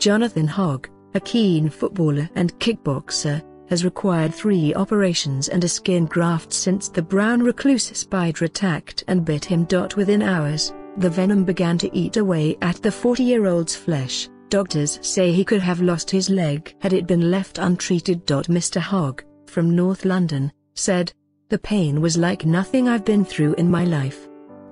Jonathon Hogg, a keen footballer and kickboxer, has required three operations and a skin graft since the brown recluse spider attacked and bit him. Within hours, the venom began to eat away at the 40-year-old's flesh. Doctors say he could have lost his leg had it been left untreated. Mr. Hogg, from North London, said, The pain was like nothing I've been through in my life.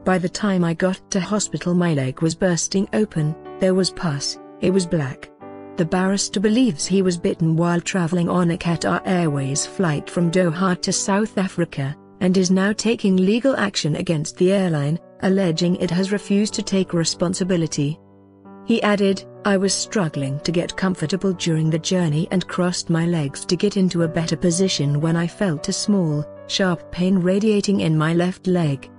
By the time I got to hospital my leg was bursting open, there was pus, it was black. The barrister believes he was bitten while traveling on a Qatar Airways flight from Doha to South Africa, and is now taking legal action against the airline, alleging it has refused to take responsibility. He added, I was struggling to get comfortable during the journey and crossed my legs to get into a better position when I felt a small, sharp pain radiating in my left leg.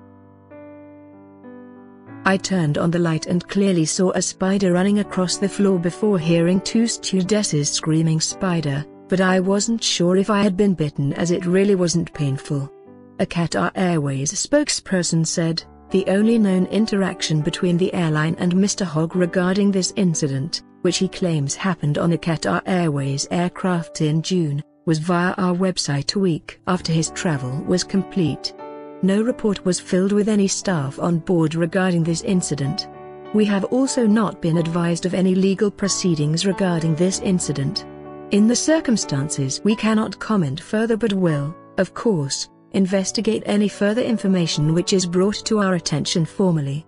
I turned on the light and clearly saw a spider running across the floor before hearing two stewardesses screaming spider, but I wasn't sure if I had been bitten as it really wasn't painful. A Qatar Airways spokesperson said, the only known interaction between the airline and Mr. Hogg regarding this incident, which he claims happened on a Qatar Airways aircraft in June, was via our website a week after his travel was complete. No report was filled with any staff on board regarding this incident. We have also not been advised of any legal proceedings regarding this incident. In the circumstances we cannot comment further but will, of course, investigate any further information which is brought to our attention formally.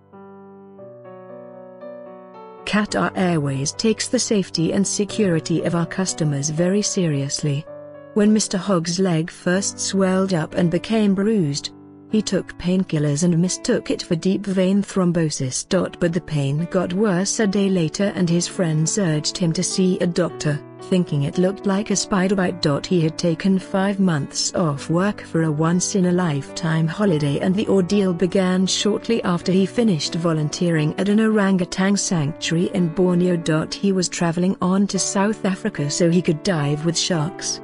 Qatar Airways takes the safety and security of our customers very seriously. When Mr. Hogg's leg first swelled up and became bruised, he took painkillers and mistook it for deep vein thrombosis. But the pain got worse a day later and his friends urged him to see a doctor, thinking it looked like a spider bite. He had taken five months off work for a once-in-a-lifetime holiday and the ordeal began shortly after he finished volunteering at an orangutan sanctuary in Borneo. He was traveling on to South Africa so he could dive with sharks.